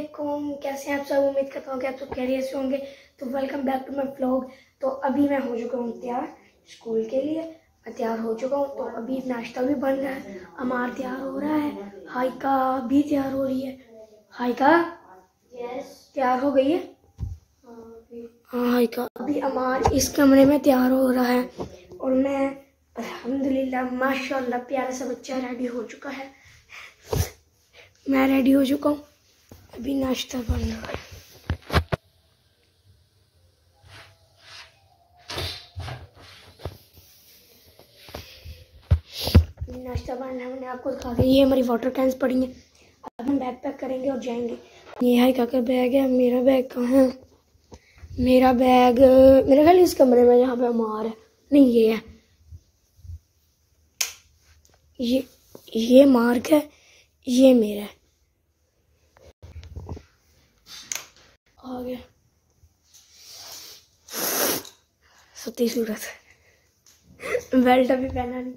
वालेकुम कैसे हैं आप सब? उम्मीद करता हूँ कि आप सब खैरियत से होंगे। तो welcome back to my vlog तो अभी मैं हो चुका हूँ तैयार स्कूल के लिए। मैं तैयार हो चुका हूँ। तो अभी नाश्ता भी बन रहा है। अमार तैयार हो रहा है। हाइका भी तैयार हो रही है। हाइका? यस तैयार हो गई है? हाँ हाइका। अभी अमार इस कमरे में तैयार हो रहा है। और मैं अल्हम्दुलिल्लाह माशाल्लाह प्यारा सा बच्चा रेडी हो चुका है। मैं रेडी हो चुका हूँ। अभी नाश्ता रहा है नाश्ता बन रहा है मैंने आपको दिखा दिया। ये हमारी वाटर कैंस पड़ी हैं। अब हम बैग पैक करेंगे और जाएँगे। ये है क्या का बैग है मेरा बैग कहाँ है? मेरा बैग मेरे ख्याल इस कमरे में यहाँ पे हमार है। नहीं, ये है। ये ये मार्क है। ये मेरा है आ गया सती सूरत। बेल्ट अभी पहना नहीं।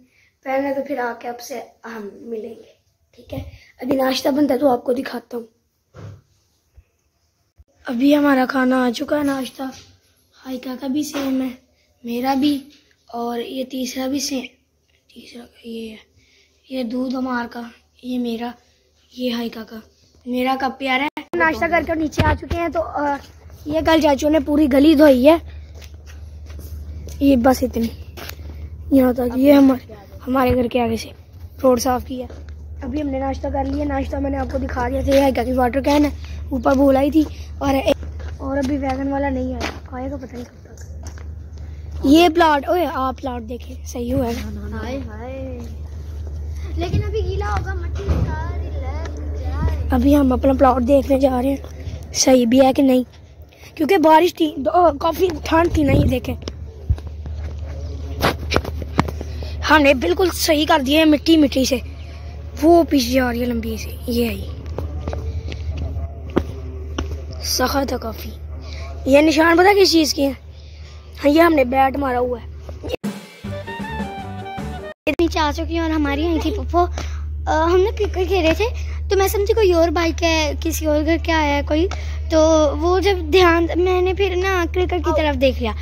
पहना तो फिर आके आपसे हम मिलेंगे, ठीक है? अभी नाश्ता बनता है तो आपको दिखाता हूँ। अभी हमारा खाना आ चुका है नाश्ता। हाइका का भी सेम है। मेरा भी और ये तीसरा भी सेम तीसरा ये है। ये दूध हमार का, ये मेरा। ये हाइका का मेरा कप प्यारा है नाश्ता करके नीचे आ चुके हैं तो आ, ये कल चाचू ने पूरी गली धोई है। ये बस इतनी। यहाँ तक ये हमारे हमारे घर के आगे से रोड साफ़ किया अभी हमने नाश्ता कर लिया। नाश्ता मैंने आपको दिखा दिया था। क्या वाटर कैन। है ऊपर आई थी। और और अभी वैगन वाला नहीं आया। आएगा पता नहीं कब तक। ये प्लाट ओए आप प्लाट देखे। सही हुआ है। लेकिन अभी गीला होगा अभी हम अपना प्लॉट देखने जा रहे हैं। सही भी है कि नहीं? क्योंकि बारिश थी काफ़ी ठंड थी नहीं देखे। हमने बिल्कुल सही कर दिया है मिट्टी मिट्टी से। वो पीछे जा रही है लंबी से ये आई सख्त है काफ़ी। ये निशान पता किस चीज़ के हैं? हाँ ये हमने बैट मारा हुआ है। आ चुकी हैं और हमारी यहीं थी पप्पो। अ, हम ना क्रिकेट खेल थे। तो मैं समझी कोई और बाइक है किसी और घर क्या है कोई? तो वो जब ध्यान मैंने फिर ना क्रिकेट की तरफ़ देख लिया।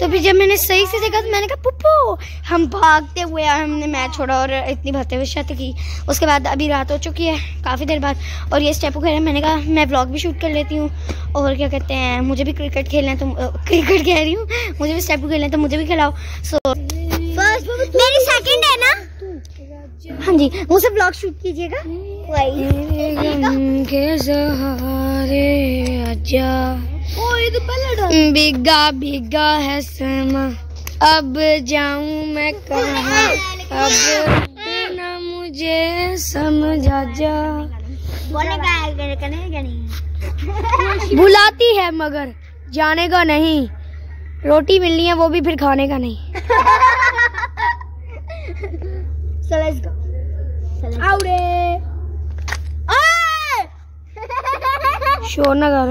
तो फिर जब मैंने सही से देखा तो मैंने कहा पुप्पो हम भागते हुए हमने मैच छोड़ा और इतनी भरते हुए शत की। उसके बाद अभी रात हो चुकी है काफ़ी देर बाद। और ये स्टेप खेल रहे मैंने कहा मैं ब्लॉग भी शूट कर लेती हूँ। और क्या कहते हैं मुझे भी क्रिकेट खेलना है तो क्रिकेट कह रही हूँ। मुझे भी स्टेप खेलना है तो मुझे भी खिलाओ। सो फ़र्स्ट मेरी सेकंड है ना? हाँ। जी मुझसे ब्लॉग शूट कीजिएगा। गम के सहारे आजा बिगा बिगा है समा। अब जाऊँ मैं कहाँ? अब ना मुझे समझा जा। बुलाती है मगर जाने का नहीं। रोटी मिलनी है वो भी फिर खाने का नहीं So let's go. आउरे। शोर ना कर।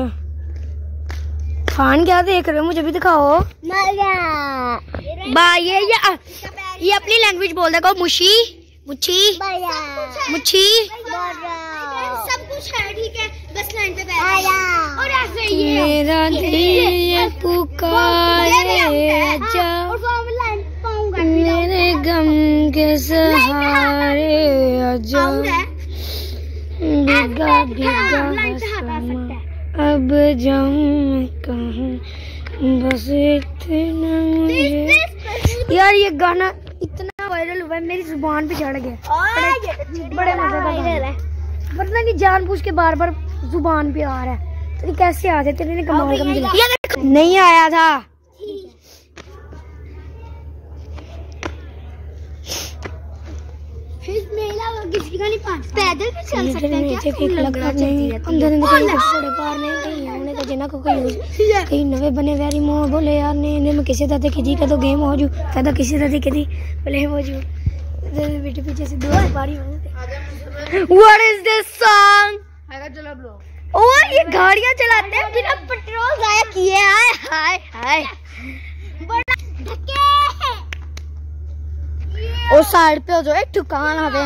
खान क्या देख रहे हो? मुझे भी दिखाओ। बा ये ये ये अपनी लैंग्वेज बोल देखो मुशी मुच्छी मुच्छी। सब कुछ है ठीक है? बस लाइन पे बैठ। और ऐसे ही है मेरा दिल ये पुकारे जा। लाइन पाऊँगा मेरे गम के सहारे आजा बिगा बिगा अब जाऊँ कहाँ? बस इतना मुझे। यार ये गाना इतना वायरल हुआ है मेरी ज़ुबान पे चढ़ गया। बड़े मज़े का है। पता नहीं जानबूझ के बार बार ज़ुबान पे आ रहा है। तो कैसे आ जाते तेरे ने कमाल का नहीं आया था फिर मेला और किसी का नहीं पास पैदल भी चल सकते हैं क्या? केक लगा नहीं अंदर अंदर कहीं पार नहीं कहीं हमने तो जिना को कोई कहीं नवे बने वैरी मोह बोले यार ने ने मैं किसी दाते की का तो गेम हो जू कहता किसी दाते की बोले हो जू बेटे पीछे से दो पारी व्हाट इज़ दिस सॉन्ग ओ ये गाड़ियाँ चलाते हैं बिना पेट्रोल जाया किए हाय हाय हाय बड़ा धक्के ओ साइड पे हो जाओ एक दुकान आवे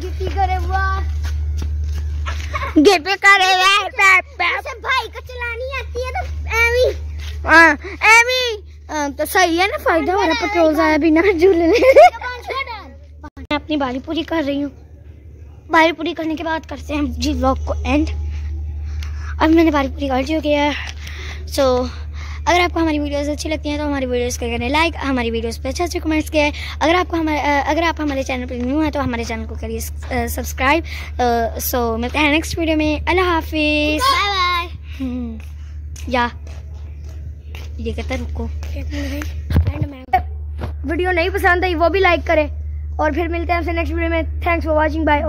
गिट्टी करे वाह गेट पे करे वैसे भाई को चलानी आती है तो एवी। हाँ एवी। तो सही है ना फ़ायदा हो रहा पेट्रोल आया बिना झूलने मैं अपनी बारी पूरी कर रही हूँ। बारी पूरी करने के बाद करते हैं जी व्लॉग को एंड अब मैंने बारी पूरी कर दी हो गया सो अगर आपको हमारी वीडियोस अच्छी लगती हैं तो हमारी वीडियोस को करें लाइक हमारी वीडियोस पे अच्छे अच्छे कमेंट्स किए अगर आपको हमारे अगर आप हमारे चैनल पर न्यू हैं तो हमारे चैनल को करिए सब्सक्राइब सो मिलते हैं नेक्स्ट वीडियो में। अल्लाह हाफिज़। बाय बाय या ये कहता रुको। वीडियो नहीं पसंद आई वो भी लाइक करें। और फिर मिलते हैं आपसे नेक्स्ट वीडियो में। Thanks for watching bye